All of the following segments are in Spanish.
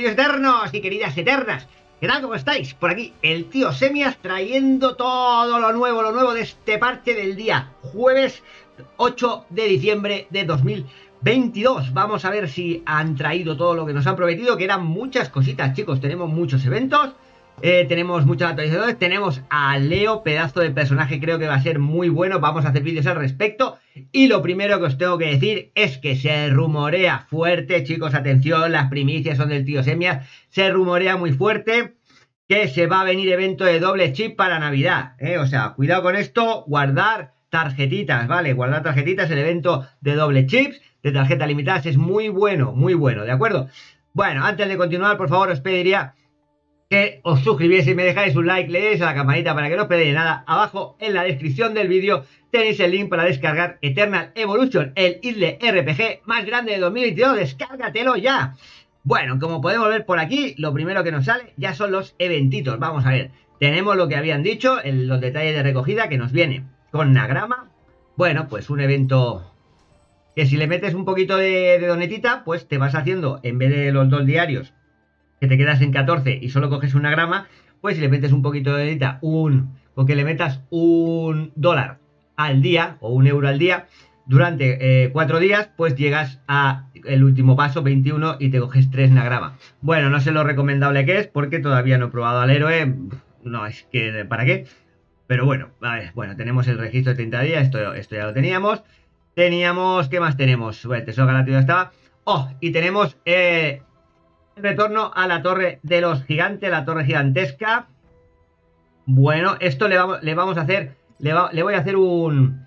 queridos eternos y queridas eternas. ¿Qué tal? ¿Cómo estáis? Por aquí, el tío Semias trayendo todo lo nuevo, lo nuevo de este parte del día jueves 8 de diciembre de 2022. Vamos a ver si han traído todo lo que nos han prometido, que eran muchas cositas, chicos. Tenemos muchos eventos, eh, tenemos muchos actualizadores, tenemos a Leo, pedazo de personaje, creo que va a ser muy bueno. Vamos a hacer vídeos al respecto. Y lo primero que os tengo que decir es que se rumorea fuerte, chicos, atención, las primicias son del tío Semias. Se rumorea muy fuerte que se va a venir evento de doble chip para Navidad. ¿eh? O sea, cuidado con esto, guardar tarjetitas, ¿vale? Guardar tarjetitas, el evento de doble chips, de tarjeta limitadas, es muy bueno, muy bueno, ¿de acuerdo? Bueno, antes de continuar, por favor, os pediría que os suscribieseis y me dejáis un like, le deis a la campanita para que no os perdáis nada. Abajo en la descripción del vídeo tenéis el link para descargar Eternal Evolution, el isle RPG más grande de 2022. Descárgatelo ya. Bueno, como podemos ver por aquí, lo primero que nos sale ya son los eventitos. Vamos a ver, tenemos lo que habían dicho, los detalles de recogida que nos viene con Nagrama. Bueno, pues un evento que si le metes un poquito de, de donetita, pues te vas haciendo, en vez de los dos diarios, que te quedas en 14 y solo coges una grama, pues si le metes un poquito de donetita, un, o que le metas un dólar al día o un euro al día, durante eh, cuatro días, pues llegas a el último paso, 21, y te coges 3 nagrama. Bueno, no sé lo recomendable que es, porque todavía no he probado al héroe. No, es que, ¿para qué? Pero bueno, ver, bueno, tenemos el registro de 30 días, esto, esto ya lo teníamos. Teníamos, ¿qué más tenemos? Bueno, tesoro galáctico estaba. Oh, y tenemos eh, retorno a la torre de los gigantes, la torre gigantesca. Bueno, esto le vamos, le vamos a hacer, le, voy a hacer un,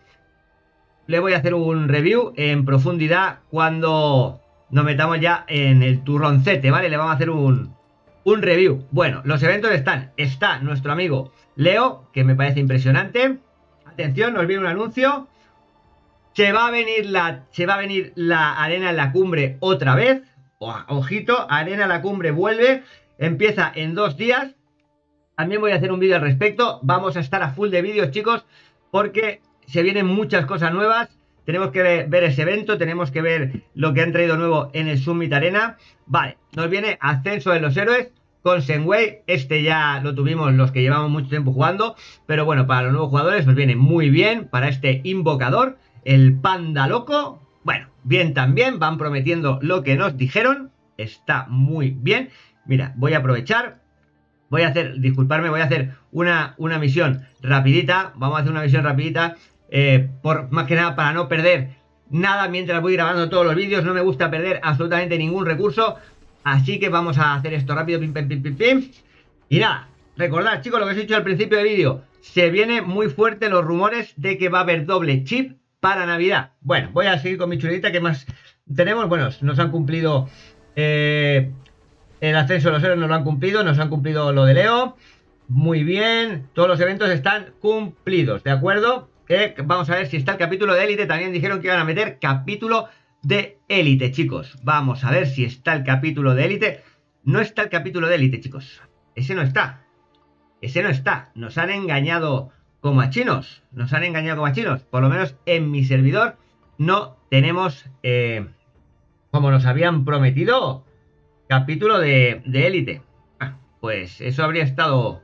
le voy a hacer un review en profundidad cuando nos metamos ya en el turroncete, ¿vale? Le vamos a hacer un, un review. Bueno, los eventos están. Está nuestro amigo Leo, que me parece impresionante. Atención, nos viene un anuncio. Se va a venir la, se va a venir la arena en la cumbre otra vez. Ojito, arena en la cumbre vuelve. Empieza en dos días. También voy a hacer un vídeo al respecto. Vamos a estar a full de vídeos, chicos. Porque se vienen muchas cosas nuevas. Tenemos que ver, ese evento, tenemos que ver lo que han traído nuevo en el Summit Arena. Vale, nos viene Ascenso de los Héroes con Senway. Este ya lo tuvimos los que llevamos mucho tiempo jugando. Pero bueno, para los nuevos jugadores nos viene muy bien. Para este invocador, el Panda Loco. Bueno, bien también, van prometiendo lo que nos dijeron. Está muy bien. Mira, voy a aprovechar. Voy a hacer, disculparme, voy a hacer una, una misión rapidita. Vamos a hacer una misión rapidita eh, por más que nada para no perder nada mientras voy grabando todos los vídeos. No me gusta perder absolutamente ningún recurso. Así que vamos a hacer esto rápido. Pim, pim, pim, pim, Y nada, recordad chicos lo que os he dicho al principio del vídeo. Se viene muy fuerte los rumores de que va a haber doble chip para Navidad. Bueno, voy a seguir con mi chulita. que más tenemos? Bueno, nos han cumplido eh, el ascenso de los héroes, nos lo han cumplido. Nos han cumplido lo de Leo. Muy bien, todos los eventos están cumplidos, ¿de acuerdo? vamos a ver si está el capítulo de élite. También dijeron que iban a meter capítulo de élite, chicos. Vamos a ver si está el capítulo de élite. No está el capítulo de élite, chicos. Ese no está. Ese no está. Nos han engañado como a chinos. Nos han engañado como a chinos. Por lo menos en mi servidor no tenemos, eh, como nos habían prometido, capítulo de élite. Ah, pues eso habría estado...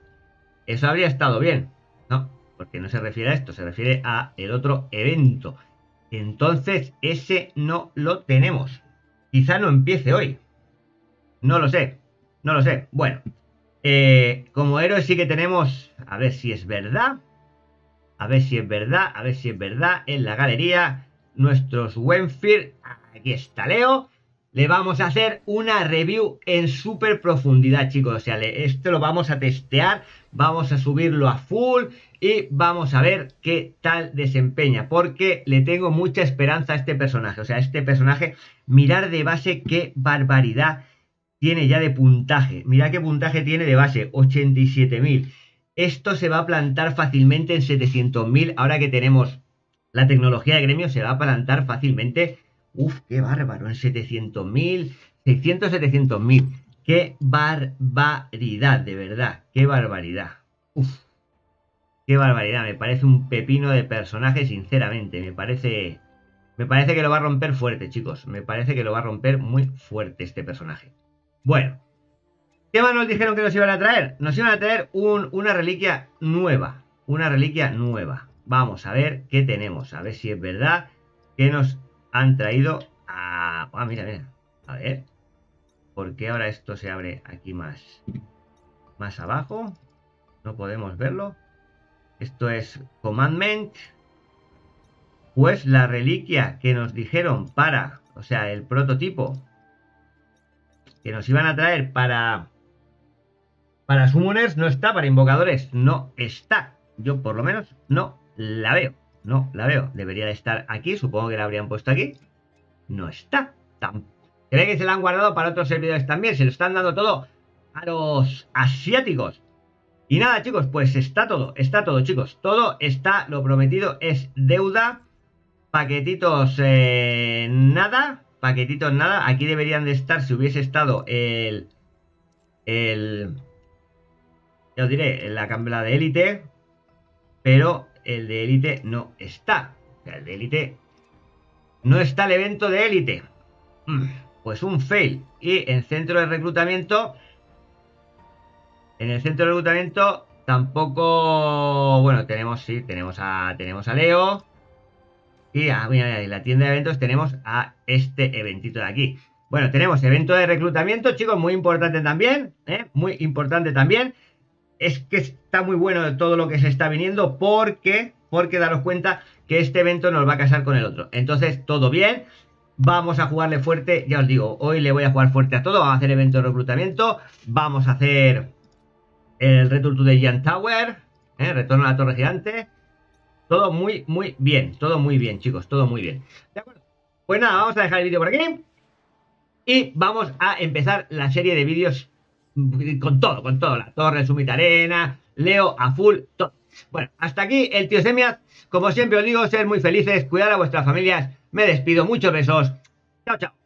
Eso habría estado bien. No, porque no se refiere a esto, se refiere a el otro evento. Entonces, ese no lo tenemos. Quizá no empiece hoy. No lo sé, no lo sé. Bueno, eh, como héroe sí que tenemos, a ver si es verdad, a ver si es verdad, a ver si es verdad, en la galería, nuestros Wenfield, aquí está Leo, le vamos a hacer una review en súper profundidad, chicos. O sea, esto lo vamos a testear, vamos a subirlo a full y vamos a ver qué tal desempeña. Porque le tengo mucha esperanza a este personaje. O sea, este personaje, mirar de base qué barbaridad tiene ya de puntaje. Mirad qué puntaje tiene de base, 87.000. Esto se va a plantar fácilmente en 700.000. Ahora que tenemos la tecnología de gremio, se va a plantar fácilmente Uf, qué bárbaro, en 700.000, 600, 700.000. Qué barbaridad, de verdad, qué barbaridad. Uf, qué barbaridad, me parece un pepino de personaje, sinceramente, me parece... Me parece que lo va a romper fuerte, chicos. Me parece que lo va a romper muy fuerte este personaje. Bueno, ¿Qué más nos dijeron que nos iban a traer? Nos iban a traer una reliquia nueva. Una reliquia nueva. Vamos a ver qué tenemos. A ver si es verdad que nos han traído a... Ah, mira, mira. A ver. ¿Por qué ahora esto se abre aquí más, más abajo? No podemos verlo. Esto es Commandment. Pues la reliquia que nos dijeron para, o sea, el prototipo que nos iban a traer para para summoners no está, para invocadores no está. Yo por lo menos no la veo. No la veo. Debería de estar aquí. Supongo que la habrían puesto aquí. No está. Cree que se la han guardado para otros servidores también. Se lo están dando todo a los asiáticos. Y nada, chicos, pues está todo. Está todo, chicos. Todo está. Lo prometido es deuda. Paquetitos eh, nada. Paquetitos nada. Aquí deberían de estar si hubiese estado el... El ya os diré, la cámara de élite, pero el de élite no está. el de élite no está el evento de élite. Mm, pues un fail. Y en centro de reclutamiento, en el centro de reclutamiento tampoco, bueno, tenemos, sí, tenemos a, tenemos a Leo. Y a, en la tienda de eventos tenemos a este eventito de aquí. Bueno, tenemos evento de reclutamiento, chicos, muy importante también, ¿eh? muy importante también es que está muy bueno todo lo que se está viniendo porque, porque daros cuenta que este evento nos va a casar con el otro. Entonces, todo bien. Vamos a jugarle fuerte, ya os digo, hoy le voy a jugar fuerte a todo. Vamos a hacer evento de reclutamiento. Vamos a hacer el Return to the Giant Tower. ¿eh? Retorno a la torre gigante. Todo muy, muy bien. Todo muy bien, chicos. Todo muy bien. ¿De acuerdo? Pues nada, vamos a dejar el vídeo por aquí. Y vamos a empezar la serie de vídeos con todo, con todo, la torre, Sumita Arena, Leo a full, todo. Bueno, hasta aquí el tío Semia. Como siempre os digo, ser muy felices, cuidar a vuestras familias. Me despido, muchos besos. Chao, chao.